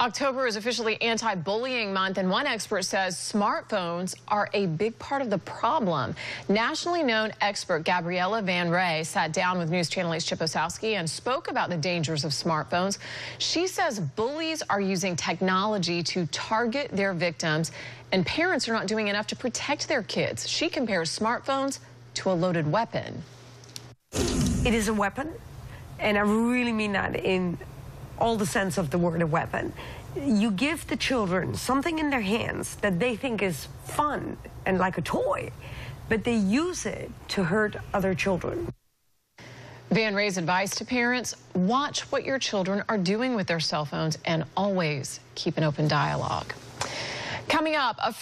October is officially anti-bullying month, and one expert says smartphones are a big part of the problem. Nationally known expert Gabriella Van Rij sat down with News Channel 8's Chip Osowski and spoke about the dangers of smartphones. She says bullies are using technology to target their victims, and parents are not doing enough to protect their kids. She compares smartphones to a loaded weapon. It is a weapon, and I really mean that in all the sense of the word a weapon. You give the children something in their hands that they think is fun and like a toy, but they use it to hurt other children. Van Rij's advice to parents, watch what your children are doing with their cell phones and always keep an open dialogue. Coming up, a